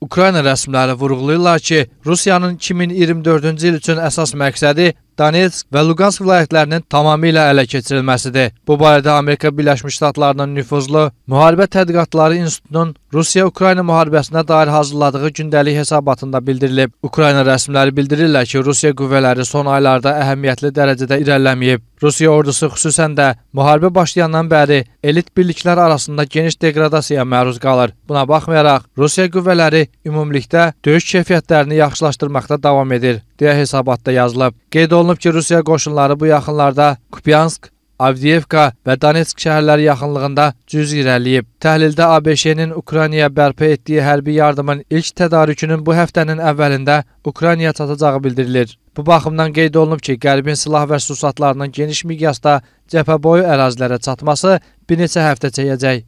Ukrayna rəsmiləri vurğulayırlar ki, Rusiyanın 2024-cü il üçün əsas məqsədi Donetsk və Luqansk vilayətlərinin tamamilə ələ keçirilməsidir. Bu barədə Amerika Birləşmiş Ştatlarının nüfuzlu Müharibə Tədqiqatları İnstitutunun Rusiya-Ukrayna müharibəsinə dair hazırladığı gündəlik hesabatında bildirilib. Ukrayna rəsmiləri bildirirlər ki, Rusiya qüvvələri son aylarda əhəmiyyətli dərəcədə irəliləyib. Rusiya ordusu xüsusən də müharibə başlayandan bəri elit birliklər arasında geniş deqradasiyaya məruz qalır. Buna baxmayaraq, Rusiya qüvvələri ümumilikdə döyüş keyfiyyətlərini yaxşılaşdırmaqda davam edir deyə hesabatda yazılıb. Qeyd olunub ki, Rusiya qoşunları bu yaxınlarda Kupyansk, Avdiyevka və Donetsk şəhərləri yaxınlığında cüz irəliyib. Təhlildə ABŞ-nin Ukraynaya bərpa etdiyi hərbi yardımın ilk tədarükünün bu həftənin əvvəlində Ukraynaya çatacağı bildirilir. Bu baxımdan qeyd olunub ki, Qərbin silah və sursatlarının geniş miqyasda cəbhə boyu ərazilərə çatması bir neçə həftə çəkəcək.